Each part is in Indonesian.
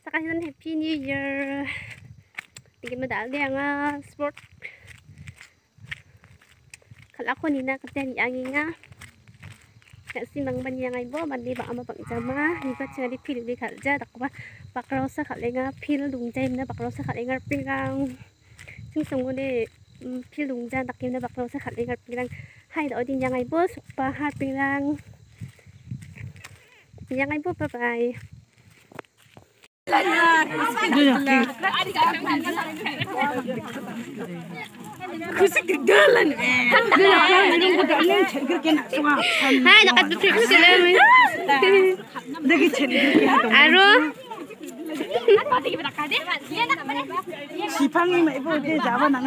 sa kanilang Happy New Year. Tingin madali ang uh, sport. Kala ko nina kasi ni angi nga kasi mang banya ngay bo man di ba ama pang ijama ni ba chnga di pil di kal ja dakwa bakraw sa kale nga pil dung jaim na bakraw sa kale nga pil kang sing sungo de pil dung ja dakim na bakraw sa kale nga pil kang hai da odin yang ngay bo sukpa har pil kang yang ngay bo bye bye. Kusik kegalan. Sipang ini ibu dia jawa nang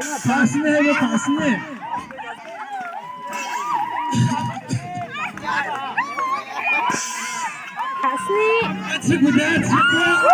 卡斯尼，卡斯尼，卡斯尼，阿吉布，阿吉布。